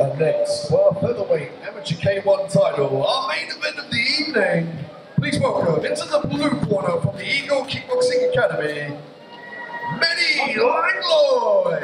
And next, featherweight amateur K1 title, our main event of the evening. Please welcome into the blue corner from the Eagle Kickboxing Academy, Mehdi Langlois.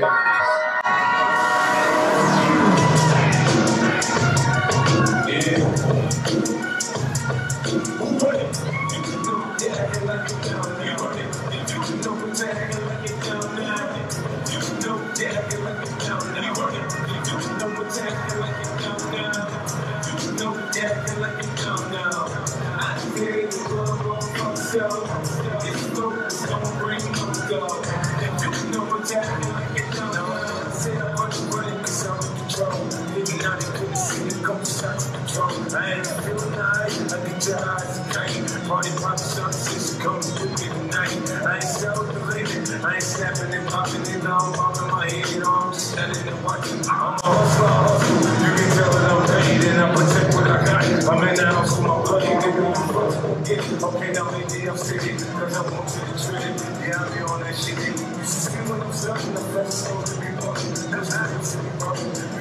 I ain't celebrating. I ain't snapping and popping it off in my head. Know, I'm standing and watching. I'm a hustler, hustle. You can tell that I'm paid and I protect what I got. I'm in the house with my buddy, nigga. I'm fucking get it. Okay, now I'm sick. Cause I want to the trip. Yeah, I be on that shit. You see when I'm selling the best so to be bumping. That's you see me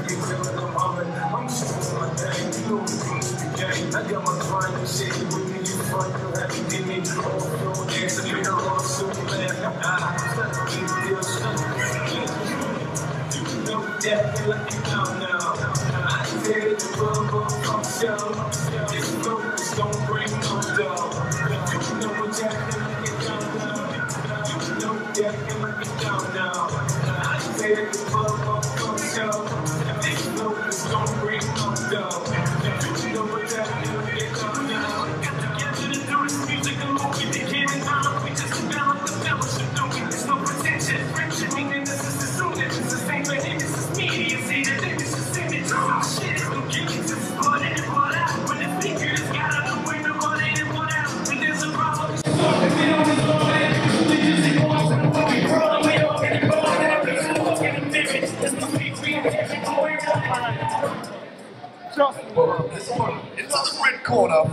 I got my grind. You me, you front, you have to give me all flow. Dance and be all super man. Ah, it's not a big deal. son. You know know now. I the dough. You know what know now. You know know now. I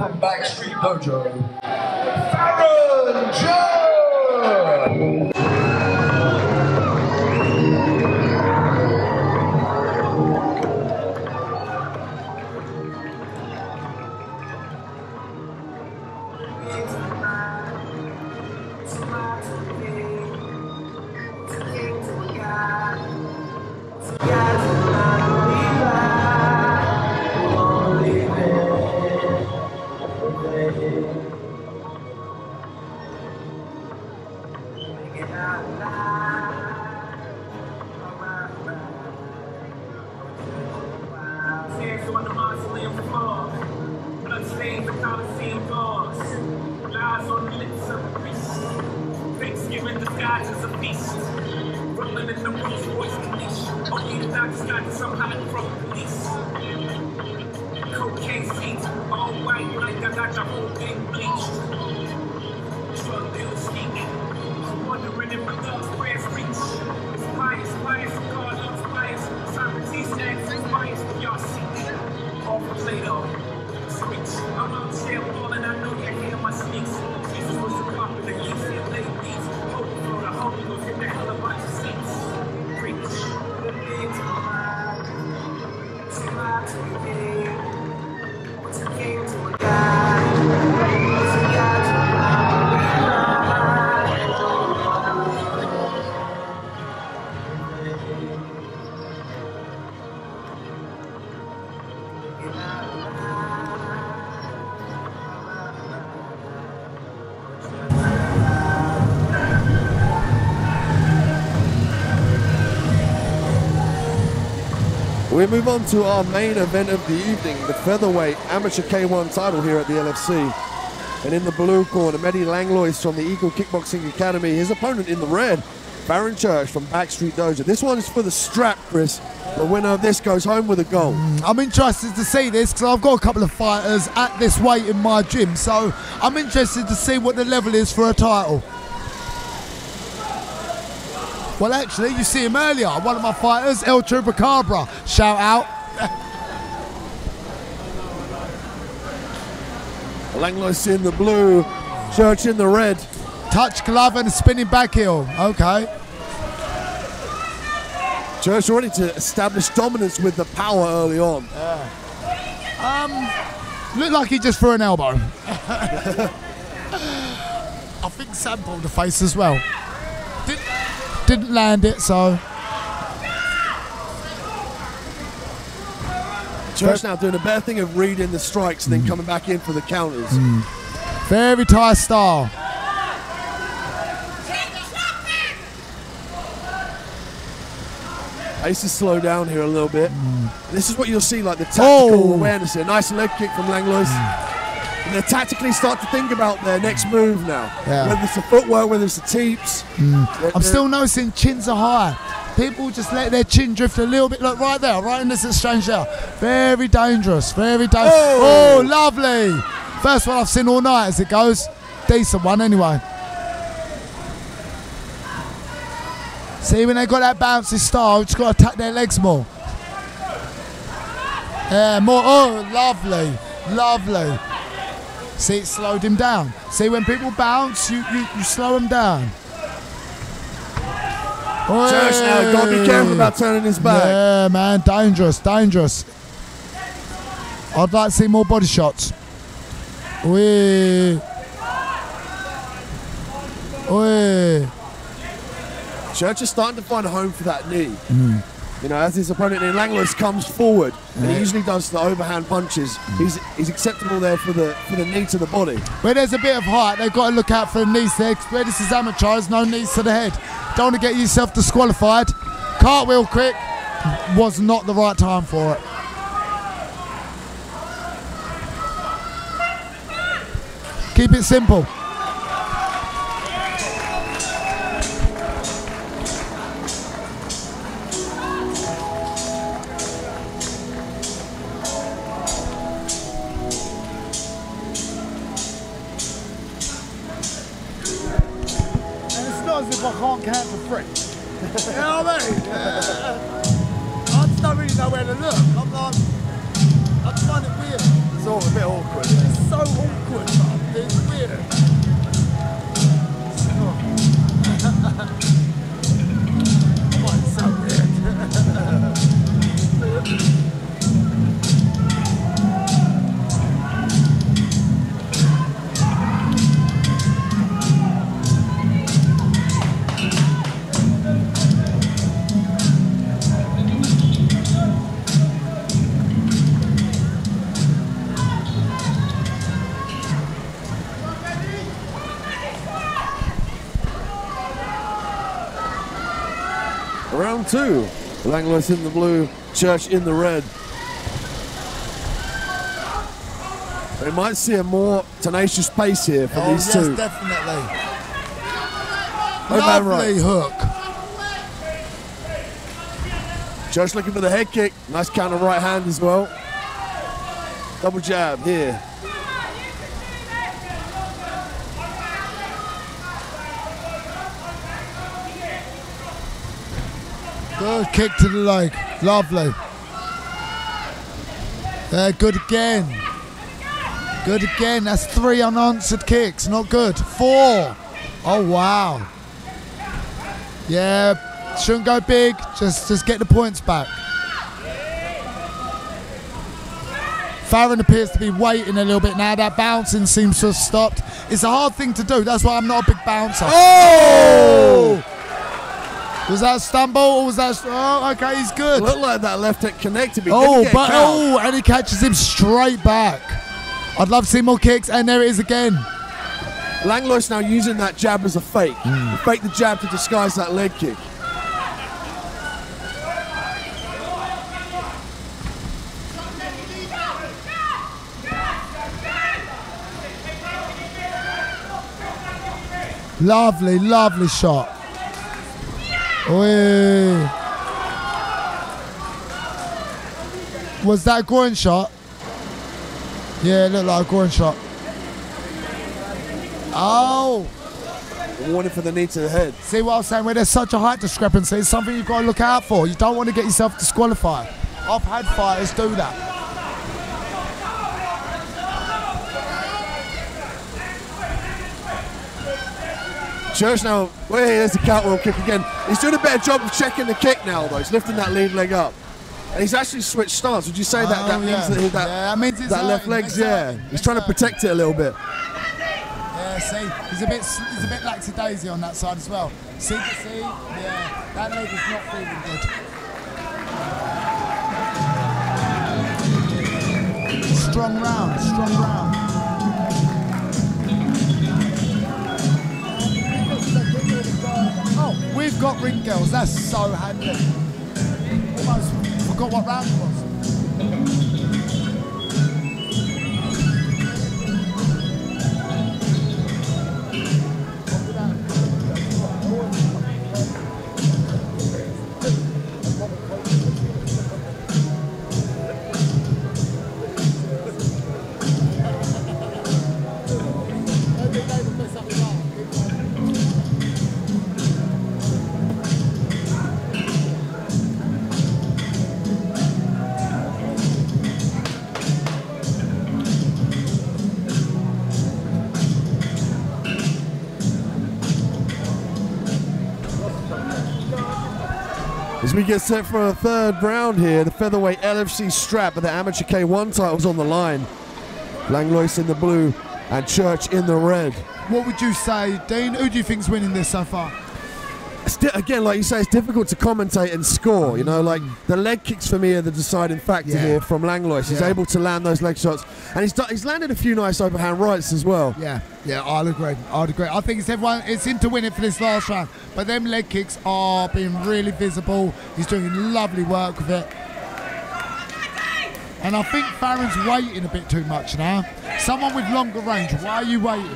from Backstreet Dojo, Disguised as a. Rolling in the Rolls Royce Corniche. Only the some hot from police. Cocaine seats, all white like I got the whole thing bleached. Drug. Wondering if my love's We move on to our main event of the evening, the featherweight amateur K1 title here at the LFC. And in the blue corner, Mehdi Langlois from the Eagle Kickboxing Academy. His opponent in the red, Baron Church from Backstreet Dojo. This one is for the strap, Chris. The winner of this goes home with a gold. Mm, I'm interested to see this because I've got a couple of fighters at this weight in my gym, so I'm interested to see what the level is for a title. Well, actually, you see him earlier. One of my fighters, El Chupacabra. Shout out. Langlois in the blue, Church in the red. Touch glove and spinning back heel. Okay. Church ready to establish dominance with the power early on. Um, Looked like he just threw an elbow. I think Sam pulled the face as well. Didn't, land it, so Church now doing a better thing of reading the strikes and then mm. coming back in for the counters. Mm. very Thai style. I used to slow down here a little bit. Mm. This is what you'll see, like the tactical Oh. awareness here. Nice leg kick from Langlois. And they tactically start to think about their next move now. Yeah. Whether it's the footwork, whether it's the teeps. Mm. They're- I'm still noticing chins are high. People just let their chin drift a little bit. Look right there, right in this exchange there. Very dangerous, very dangerous. Oh. Oh, lovely. First one I've seen all night as it goes. Decent one anyway. See, when they got that bouncy style, just got to attack their legs more. Yeah, more. Oh, lovely, lovely. See, it slowed him down. See, when people bounce, you, you, you slow them down. Church now, got to be careful about turning his back. Yeah, man, dangerous, dangerous. I'd like to see more body shots. Wee. Wee. Church is starting to find a home for that knee. Hmm. You know, as his opponent in Langlois comes forward, and he usually does the overhand punches. He's he's acceptable there for the for the knee to the body. Where there's a bit of height, they've got to look out for the knees there. Where this is amateur, there's no knees to the head. Don't want to get yourself disqualified. Cartwheel kick was not the right time for it. Keep it simple. It's not as if I can't count to three. you know what I mean? I just don't really know where to look. I'm like, I just find it weird. It's all a bit awkward. It's so awkward, two. In the blue, Church in the red. We might see a more tenacious pace here for Oh, these yes, two. definitely. Lovely right. hook. Church looking for the head kick. Nice counter right hand as well. Double jab here. Good kick to the leg. Lovely. Uh, good again. Good again. That's three unanswered kicks. Not good. Four. Oh wow. Yeah. Shouldn't go big. Just just get the points back. Farron appears to be waiting a little bit now. That bouncing seems to have stopped. It's a hard thing to do. That's why I'm not a big bouncer. Oh! Was that a stumble or was that? Oh, okay, he's good. Looked like that left hook connected. But Oh, didn't get a but oh, and he catches him straight back. I'd love to see more kicks, and there it is again. Langlois now using that jab as a fake. Hmm. He faked the jab to disguise that leg kick. Lovely, lovely shot. Oi. Was that a groin shot? Yeah, it looked like a groin shot. Oh, Warning for the knee to the head. see what I'm saying? Where there's such a height discrepancy, it's something you've got to look out for. You don't want to get yourself disqualified. I've had fighters do that. Church now, well, there's the cartwheel kick again. He's doing a better job of checking the kick now, though. He's lifting that lead leg up. And he's actually switched stance. Would you say that, that Oh, means yeah. that, he- that, Yeah, that means that left leg's, yeah. He's trying to protect it a little bit. Yeah, see, he's a bit he's a bit lackadaisy on that side as well. See, see, yeah, that leg is not feeling good. Strong round, strong round. We've got ring girls. That's so handy. Almost forgot what round it was. As we get set for a third round here, the featherweight LFC strap and the amateur K1 titles on the line. Langlois in the blue and Church in the red. What would you say, Dean? Who do you think's winning this so far? Di- again, like you say, it's difficult to commentate and score. You know, like the leg kicks for me are the deciding factor Yeah. here from Langlois. He's Yeah. able to land those leg shots, and he's, do- he's landed a few nice overhand rights as well. Yeah, yeah, I'll agree. I'd agree. I think it's everyone. It's in to win it for this last round. But them leg kicks are being really visible. He's doing lovely work with it. And I think Farron's waiting a bit too much now. Someone with longer range. Why are you waiting?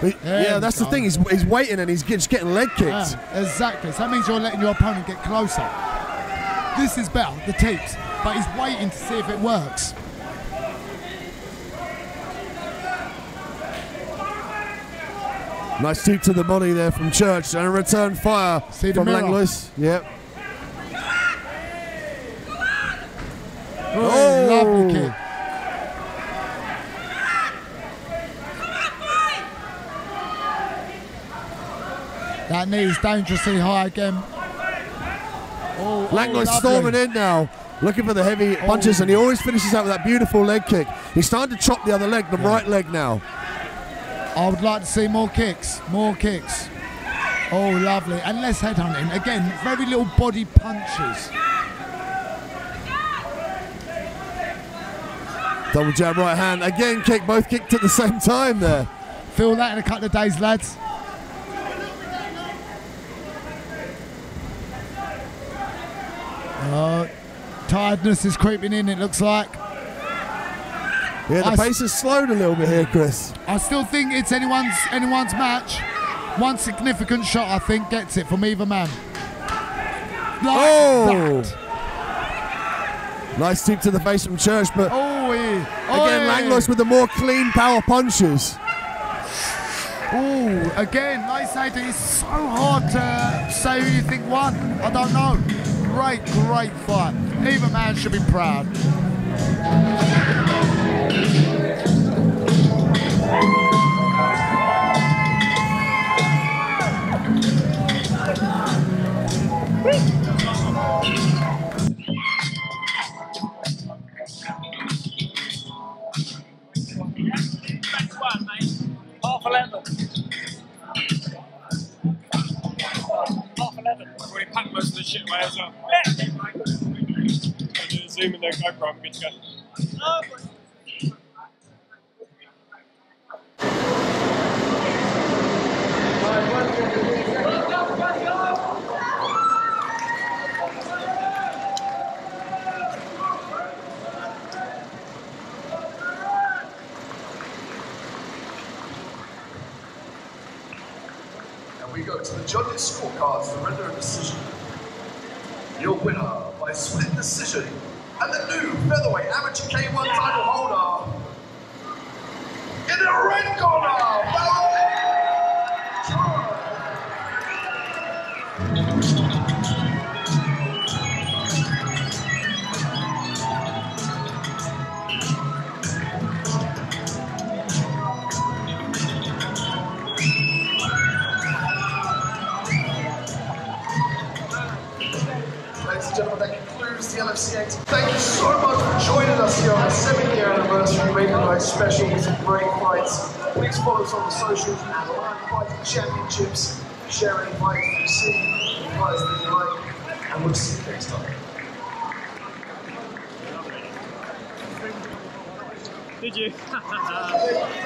But- yeah, that's the thing. He's, he's waiting and he's just getting leg ah, kicks. Yeah, exactly. So that means you're letting your opponent get closer. This is better, the teeps. But he's waiting to see if it works. Nice sweep to the body there from Church and a return fire See the from? Langlois. Yep. Oh, lovely kick. That knee is dangerously high again. Oh, oh, Langlois lovely. storming in now, looking for the heavy punches, and he oh. always finishes out with that beautiful leg kick. He's starting to chop the other leg, the right leg now. I would like to see more kicks, more kicks. Oh, lovely. And less headhunting. Again, very little body punches. Double jab right hand. Again, kick, both kicked at the same time there. Feel that in a couple of days, lads. Oh, tiredness is creeping in, it looks like. Yeah, the I pace has slowed a little bit here, Chris. I still think it's anyone's anyone's match. One significant shot, I think, gets it from either man. Like Oh! that. Nice teep to the face from Church, but Oh, yeah. again, Langlois with the more clean power punches. Oh, again, I say, that it's so hard to say who you think won. I don't know. Great, great fight. Either man should be proud. Shit away as well. Yeah. And then Zoom and then GoPro, I'm good to go. We go to the judges' scorecards to render a decision. Your winner by split decision and the new featherweight amateur K1 title holder in the red corner, LFC 8. Thank you so much for joining us here on the seventh year anniversary Maiden Night special with great fights. Please follow us on the socials and Lion Fighting Championships. Share any fights you see, fights that you like, and we'll see you next time. Did you?